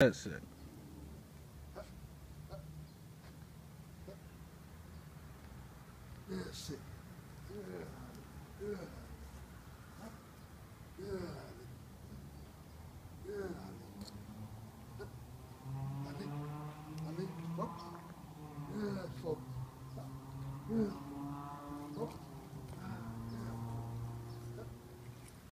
That's it. That's it. Yeah. Yeah. Yeah. Yeah. think. I think. Yeah. Yeah.